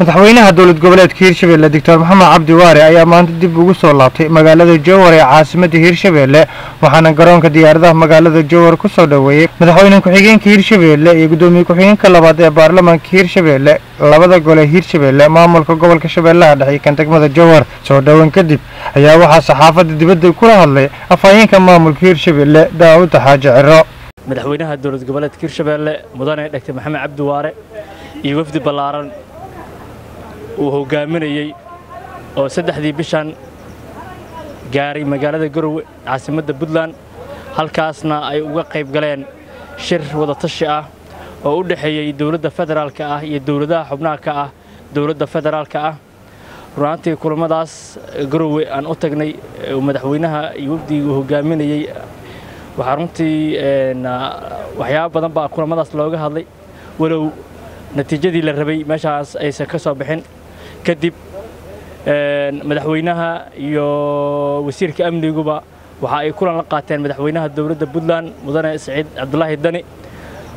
madaxweynaha dowlad goboleedka hiirshabelle doctor maxamed cabdi waare ayaa maanta dib ugu soo laabtay magaalada jowhar ee caasimadda hiirshabelle waxaana garoonka diyaaradaha magaalada jowhar ku soo dhoweeyey madaxweyne ku-xigeenka hiirshabelle iyo guddoomiye ku-xigeenka labaad ee baarlamaanka hiirshabelle labada gole hiirshabelle maamulka gobolka shabeellaha dhexe iyo kan degmada jowhar soo dhoweyn kadib ayaa waxaa saxaafadda dibadda kula hadlay afhayeenka maamulka hiirshabelle daawud xaaji ciro. Madaxweynaha dowlad goboleedka hiirshabelle mudane dhegta maxamed cabdi waare iyo wafdi ballaaran uu hogaaminayey oo saddexdii bishan gaaray magaalada garowe caasimadda puntland halkaasna ay uga qayb galeen shir wadatashi ah oo u dhexeeyey dowladda federaalka ah iyo dowladaha xubnaha ka ah dowladda federaalka ah. Runaantii kulamadaas garowe aan u tagnay madaxweynaha iyo wafdigii uu hogaaminayey waxaa runtii waxyaaba badan baa kulamadaas looga hadlay. Walow natiijadii la rabay meeshaas aysan ka soo bixin kadib madaxweynaha iyo wasiirka amniguba waxa ay kulan la qaateen madaxweynaha dowladda puntland mudane saciid cabdulaahi dani.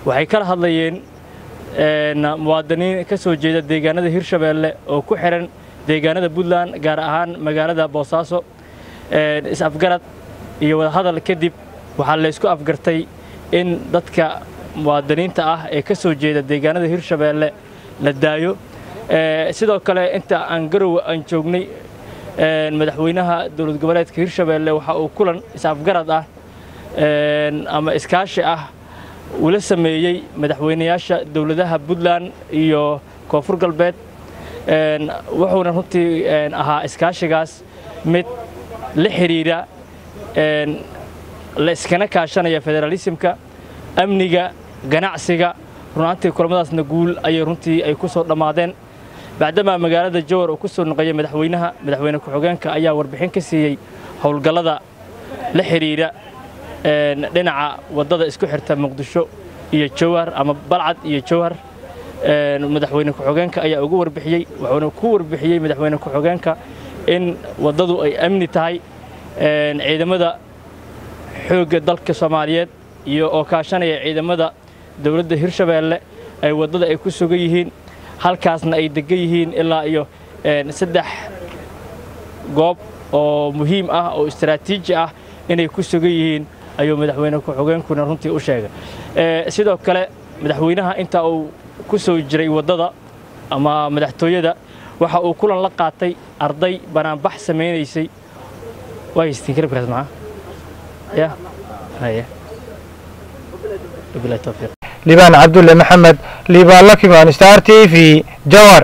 Waxay kala hadlayeen muwaadiniin ka soo jeeda deegaanada hirshabeelle oo ku xihan deegaanada puntland gaar ahaan magaalada boosaaso is-afgarad iyo wadahadal kadib waxaa laysku afgartay in dadka muwaadiniinta ah ee ka soo jeeda deegaanada hirshabeelle la daayo sidoo kale inta aan garowe aan joognay madaxweynaha dowlad goboleedka hirshabeelle waxa uu kulan is-afgarad ah ama iskaashi ah ula sameeyey madaxweynayaasha dowladaha puntland iyo koonfur galbeed. Wuxuuna runtii ahaa iskaashigaas mid la xidhiidha la iskana kaashanaya federaalismka amniga ganacsiga. Runaantii kulamadaasna guul ayay runtii ay ku soo dhammaadeen bacdamaa magaalada jowar uu ku soo noqoyay madaxweynaha madaxweyne ku-xigeenka ayaa warbixin ka siiyey howlgallada la xidhiidha dhinaca waddada isku xirta muqdisho iyo jowhar ama balcad iyo jowhar madaxweyne ku-xigeenka ayaa ugu warbixiyey wuxuuna ku warbixiyey madaxweyne ku-xigeenka in waddadu ay amni tahay ciidamada xoogga dalka soomaaliyeed iyo oo halkaasna ay degan yihiin ilaa iyo saddex goob oo muhiim ah oo istaraatiiji ah inay ku sugan yihiin ayuu madaxweyne ku-xigeenkuna runtii u sheegay. Sidoo kale madaxweynaha inta uu ku soo jiray waddada ama madaxtooyada waxa uu kulan la qaatay arday banaanbax samaynaysay liibaan cabdulle maxamed liibaan lakimaan star t v jawar